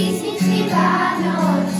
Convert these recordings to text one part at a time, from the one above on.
felicidade hoje.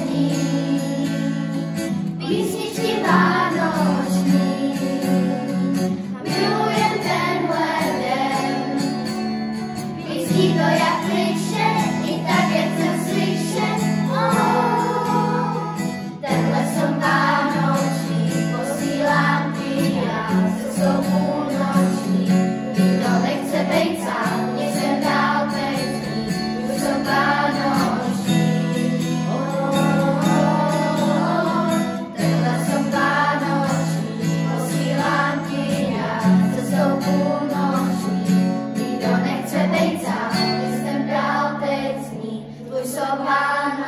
sopa